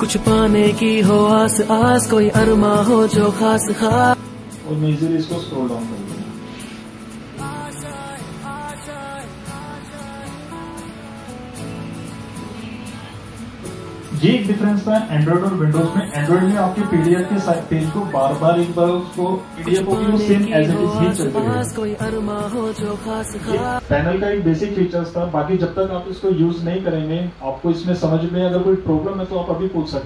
कुछ पाने की हो आस आस, कोई अरमा हो जो खास खास। और मेजर इसको स्क्रॉल डाउन कर ये एक डिफरेंस था एंड्रॉइड और विंडोज़ में। एंड्रॉइड में आपके पीडीएफ के पेज को बार बार एक बार उसको पीडीएफ होगी वो सेम एज इट इज़ ही। चलती रहेगी हो पैनल का एक बेसिक फीचर्स था बाकी जब तक आप इसको यूज़ नहीं करेंगे आपको इसमें समझ में अगर कोई प्रॉब्लम है तो आप अभी पूछ सकते हैं।